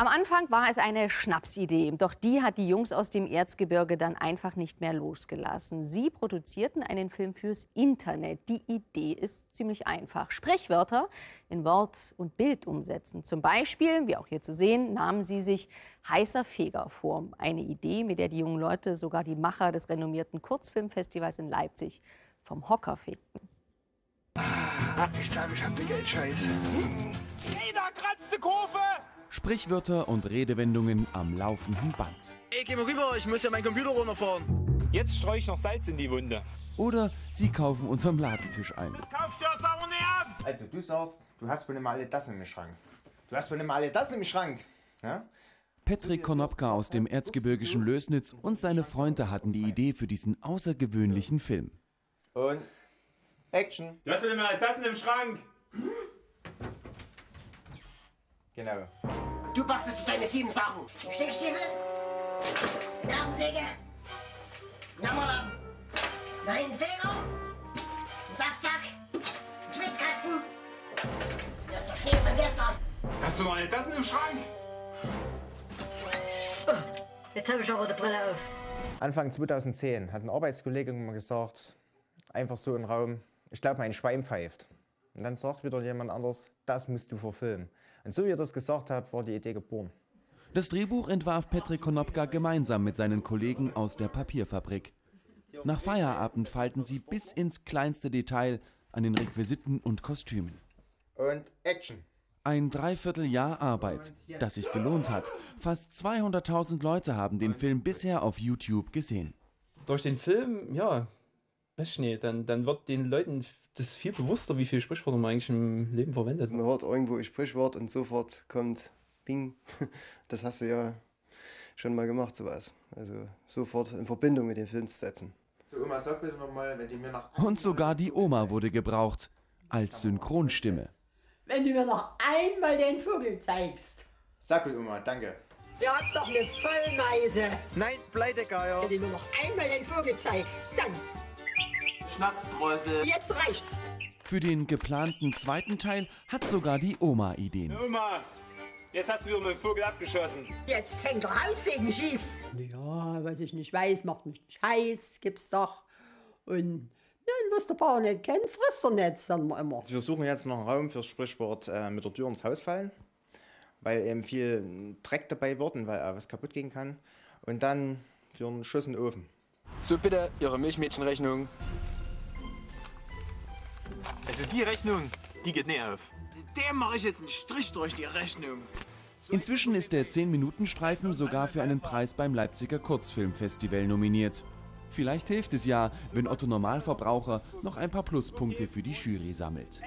Am Anfang war es eine Schnapsidee, doch die hat die Jungs aus dem Erzgebirge dann einfach nicht mehr losgelassen. Sie produzierten einen Film fürs Internet. Die Idee ist ziemlich einfach. Sprichwörter in Wort und Bild umsetzen. Zum Beispiel, wie auch hier zu sehen, nahmen sie sich heißer Feger vor. Eine Idee, mit der die jungen Leute sogar die Macher des renommierten Kurzfilmfestivals in Leipzig vom Hocker fegten. Ah, ich glaube, ich habe den Geldscheiß. Jeder kratzte Kurve! Sprichwörter und Redewendungen am laufenden Band. Ey, geh mal rüber, ich muss ja meinen Computer runterfahren. Jetzt streue ich noch Salz in die Wunde. Oder sie kaufen unterm Ladentisch ein. Das kaufst du jetzt aber nicht ab! Also, du sagst, du hast wohl nicht mal alle das im Schrank. Du hast wohl nicht mal alle das im Schrank. Ja? Patrick Konopka aus dem erzgebirgischen Lösnitz und seine Freunde hatten die Idee für diesen außergewöhnlichen Film. Und Action. Du hast mir mal das im Schrank! Genau. Du packst jetzt deine sieben Sachen. Stickstiefel, Nervensäge, Jammerlappen, nein Feder, Saftsack, Schwitzkasten. Das ist doch Schnee von gestern. Hast du noch eine Tassen im Schrank? Jetzt habe ich aber die Brille auf. Anfang 2010 hat ein Arbeitskollege mal gesagt, einfach so im Raum, ich glaube, mein Schwein pfeift. Und dann sagt wieder jemand anders, das musst du verfilmen. Und so wie er das gesagt hat, war die Idee geboren. Das Drehbuch entwarf Patrick Konopka gemeinsam mit seinen Kollegen aus der Papierfabrik. Nach Feierabend feilten sie bis ins kleinste Detail an den Requisiten und Kostümen. Und Action. Ein Dreivierteljahr Arbeit, das sich gelohnt hat. Fast 200.000 Leute haben den Film bisher auf YouTube gesehen. durch den Film, ja, weiß ich nicht, dann, dann wird den Leuten das viel bewusster, wie viel Sprichwörter man eigentlich im Leben verwendet. Man hört irgendwo ein Sprichwort und sofort kommt Bing. Das hast du ja schon mal gemacht, sowas. Also sofort in Verbindung mit dem Film zu setzen. So, Oma, sag bitte nochmal, wenn die mir nach. Und sogar die Oma wurde gebraucht als Synchronstimme. Wenn du mir noch einmal den Vogel zeigst. Sag gut, Oma, danke. Ihr habt doch eine Vollmeise. Nein, Pleitegeier. Wenn du mir noch einmal den Vogel zeigst, dann. Schnapsdrossel. Jetzt reicht's. Für den geplanten zweiten Teil hat sogar die Oma Ideen. Oma, jetzt hast du wieder dem Vogel abgeschossen. Jetzt hängt der Haussegen schief. Ja, was ich nicht weiß, macht mich nicht heiß, gibt's doch. Und nun, was der Bauer nicht kennt, frisst er nicht, sagen wir immer. Wir suchen jetzt noch einen Raum fürs Sprichwort äh, mit der Tür ins Haus fallen, weil eben viel Dreck dabei wird und weil auch was kaputt gehen kann. Und dann für einen Schuss in den Ofen. So, bitte, Ihre Milchmädchenrechnung. Also die Rechnung, die geht nicht auf. Dem mache ich jetzt einen Strich durch die Rechnung. Inzwischen ist der 10-Minuten-Streifen sogar für einen Preis beim Leipziger Kurzfilmfestival nominiert. Vielleicht hilft es ja, wenn Otto Normalverbraucher noch ein paar Pluspunkte für die Jury sammelt.